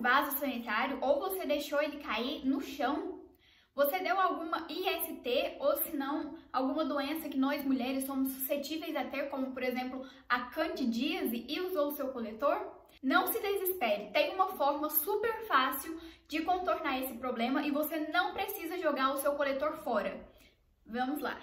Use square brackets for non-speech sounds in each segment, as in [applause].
vaso sanitário ou você deixou ele cair no chão? Você deu alguma IST ou se não alguma doença que nós mulheres somos suscetíveis a ter, como por exemplo a candidíase e usou o seu coletor? Não se desespere, tem uma forma super fácil de contornar esse problema e você não precisa jogar o seu coletor fora. Vamos lá!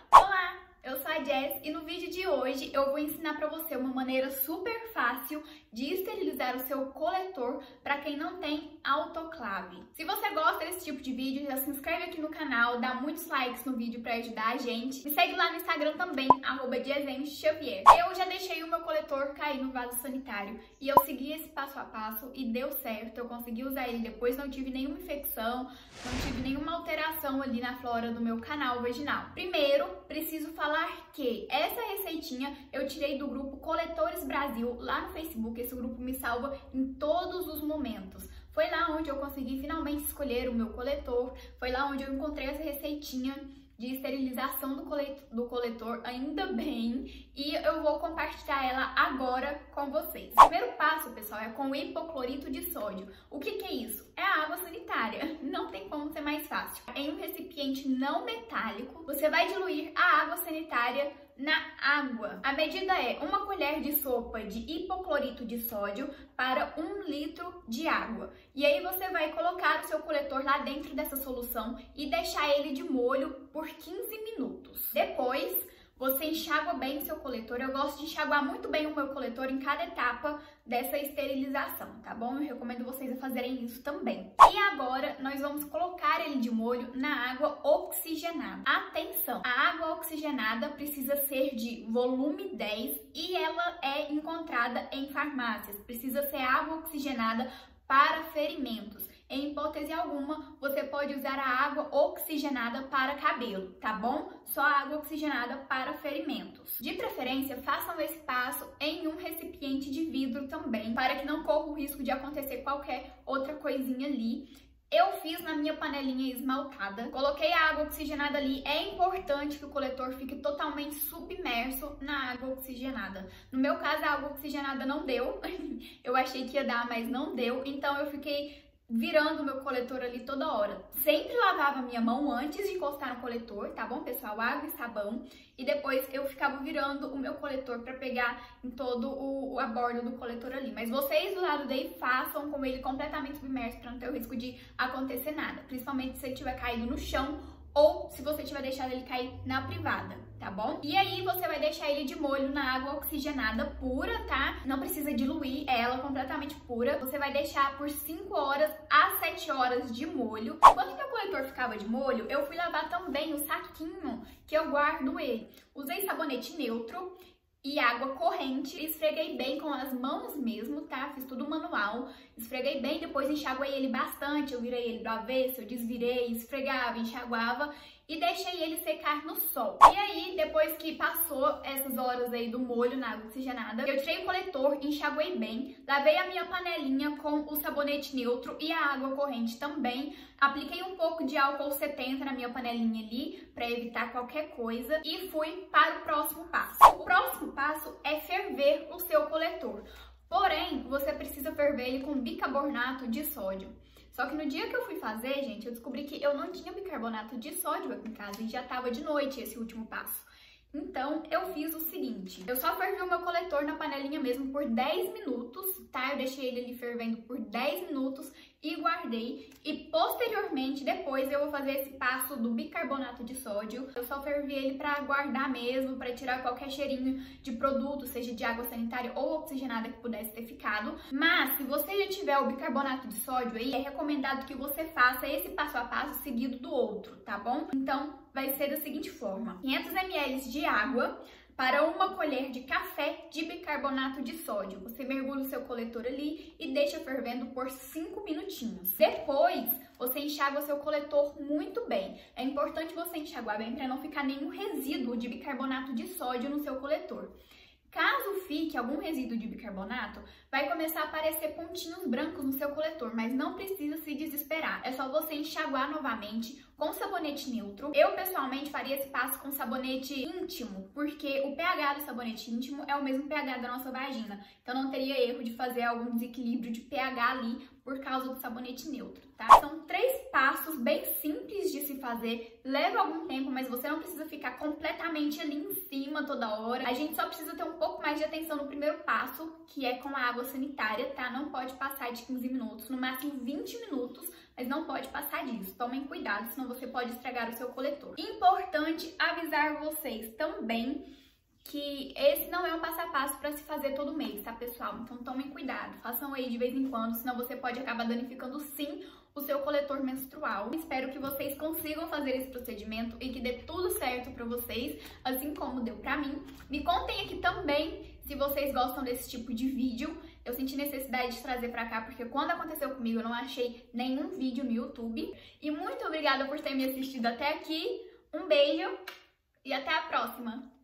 Eu sou a Jess e no vídeo de hoje eu vou ensinar para você uma maneira super fácil de esterilizar o seu coletor para quem não tem autoclave. Se você gosta desse tipo de vídeo, já se inscreve aqui no canal, dá muitos likes no vídeo para ajudar a gente. Me segue lá no Instagram também, arroba Xavier. Eu já deixei o meu coletor cair no vaso sanitário e eu segui esse passo a passo e deu certo. Eu consegui usar ele depois, não tive nenhuma infecção, não tive nenhuma alteração ali na flora do meu canal vaginal. Primeiro, preciso falar que essa receitinha eu tirei do grupo Coletores Brasil lá no Facebook. Esse grupo me salva em todos os momentos. Foi lá onde eu consegui finalmente escolher o meu coletor. Foi lá onde eu encontrei essa receitinha de esterilização do coletor, do coletor, ainda bem, e eu vou compartilhar ela agora com vocês. O primeiro passo, pessoal, é com hipoclorito de sódio. O que, que é isso? É a água sanitária, não tem como ser mais fácil. Em um recipiente não metálico, você vai diluir a água sanitária na água. A medida é uma colher de sopa de hipoclorito de sódio para um litro de água. E aí você vai colocar o seu coletor lá dentro dessa solução e deixar ele de molho por 15 minutos. Depois, você enxágua bem o seu coletor. Eu gosto de enxaguar muito bem o meu coletor em cada etapa dessa esterilização, tá bom? Eu recomendo vocês a fazerem isso também. E agora nós vamos colocar ele de molho na água oxigenada. Atenção! A água oxigenada precisa ser de volume 10 e ela é encontrada em farmácias. Precisa ser água oxigenada para ferimentos. Em hipótese alguma, você pode usar a água oxigenada para cabelo, tá bom? Só água oxigenada para ferimentos. De preferência, façam esse passo em um recipiente de vidro também, para que não corra o risco de acontecer qualquer outra coisinha ali. Eu fiz na minha panelinha esmaltada, coloquei a água oxigenada ali. É importante que o coletor fique totalmente submerso na água oxigenada. No meu caso, a água oxigenada não deu. [laughs] eu achei que ia dar, mas não deu. Então eu fiquei virando o meu coletor ali toda hora. Sempre lavava minha mão antes de encostar no coletor, tá bom, pessoal? Água e sabão. E depois eu ficava virando o meu coletor para pegar em todo o, a borda do coletor ali. Mas vocês do lado daí façam com ele completamente submerso para não ter o risco de acontecer nada. Principalmente se ele tiver caído no chão ou se você tiver deixado ele cair na privada tá bom? E aí você vai deixar ele de molho na água oxigenada pura, tá? Não precisa diluir ela completamente pura. Você vai deixar por 5 horas a 7 horas de molho. Enquanto meu coletor ficava de molho, eu fui lavar também o saquinho que eu guardo ele. Usei sabonete neutro e água corrente. Esfreguei bem com as mãos mesmo, tá? Fiz tudo manual. Esfreguei bem, depois enxaguei ele bastante. Eu virei ele do avesso, eu desvirei, esfregava, enxaguava e deixei ele secar no sol. E aí, depois que passou essas horas aí do molho na água oxigenada, eu tirei o coletor, enxaguei bem, lavei a minha panelinha com o sabonete neutro e a água corrente também, apliquei um pouco de álcool 70 na minha panelinha ali para evitar qualquer coisa e fui para o próximo passo. O próximo passo é ferver o seu coletor. Porém, você precisa ferver ele com bicarbonato de sódio. Só que no dia que eu fui fazer, gente, eu descobri que eu não tinha bicarbonato de sódio aqui em casa e já tava de noite esse último passo. Então, eu fiz o seguinte, eu só fervi o meu coletor na panelinha mesmo por 10 minutos, tá? Eu deixei ele ali fervendo por 10 minutos e guardei. E posteriormente, depois, eu vou fazer esse passo do bicarbonato de sódio. Eu só fervi ele pra guardar mesmo, pra tirar qualquer cheirinho de produto, seja de água sanitária ou oxigenada que pudesse ter ficado. Mas, se você já tiver o bicarbonato de sódio aí, é recomendado que você faça esse passo a passo seguido do outro, tá bom? Então, vai ser da seguinte forma. 500 ml de água, para uma colher de café de bicarbonato de sódio. Você mergulha o seu coletor ali e deixa fervendo por 5 minutinhos. Depois, você enxágua o seu coletor muito bem. É importante você enxaguar bem para não ficar nenhum resíduo de bicarbonato de sódio no seu coletor. Caso fique algum resíduo de bicarbonato, vai começar a aparecer pontinhos brancos no seu coletor, mas não precisa se desesperar. É só você enxaguar novamente com sabonete neutro. Eu, pessoalmente, faria esse passo com sabonete íntimo, porque o pH do sabonete íntimo é o mesmo pH da nossa vagina. Então, não teria erro de fazer algum desequilíbrio de pH ali por causa do sabonete neutro, tá? São três passos bem simples de se fazer, leva algum tempo, mas você não precisa ficar completamente ali em cima toda hora. A gente só precisa ter um pouco mais de atenção no primeiro passo, que é com a água sanitária, tá? Não pode passar de 15 minutos, no máximo 20 minutos, mas não pode passar disso. Tomem cuidado, senão você pode estragar o seu coletor. Importante avisar vocês também que esse não é um passo a passo para se fazer todo mês, tá, pessoal? Então tomem cuidado, façam aí de vez em quando, senão você pode acabar danificando sim o seu coletor menstrual. Espero que vocês consigam fazer esse procedimento e que dê tudo certo para vocês, assim como deu para mim. Me contem aqui também se vocês gostam desse tipo de vídeo. Eu senti necessidade de trazer para cá porque quando aconteceu comigo eu não achei nenhum vídeo no YouTube. E muito obrigada por ter me assistido até aqui. Um beijo e até a próxima!